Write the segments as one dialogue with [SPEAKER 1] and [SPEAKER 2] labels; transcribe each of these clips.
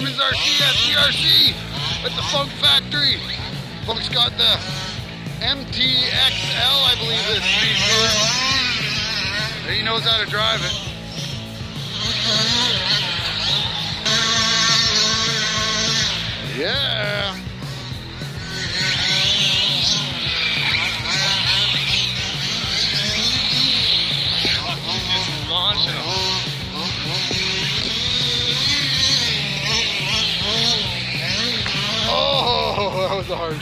[SPEAKER 1] Demons RC at at the Funk Factory. Funk's got the MTXL, I believe this He knows how to drive it. Yeah. A hard.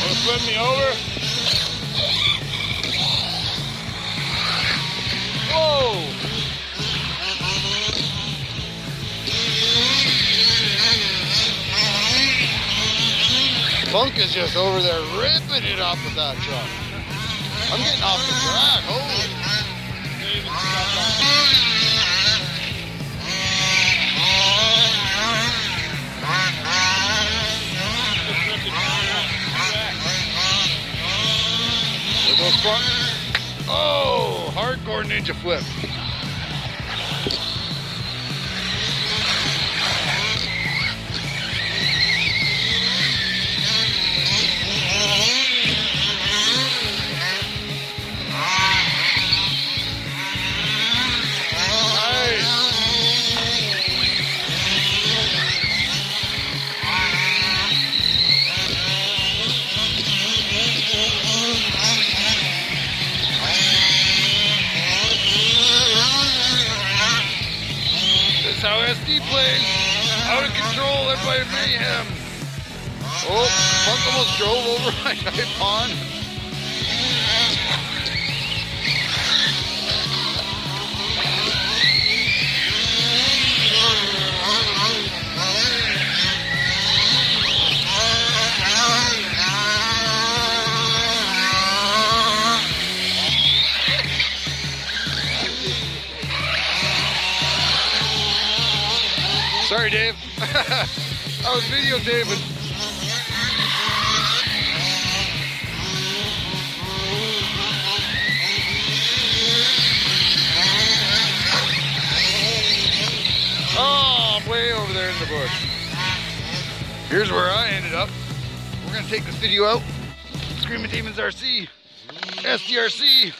[SPEAKER 2] Wanna flip me over?
[SPEAKER 1] Funk is just over there ripping it off with that truck. I'm getting off the track. Holy. Oh, hardcore ninja flip. That's how SD plays. Out of control, everybody mayhem. Oh, Funk almost drove over my giant Sorry, Dave. I was videotaping. Oh, I'm way over there in the bush. Here's where I ended up. We're gonna take this video out. Screaming Demons RC, SDRC.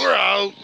[SPEAKER 1] We're out.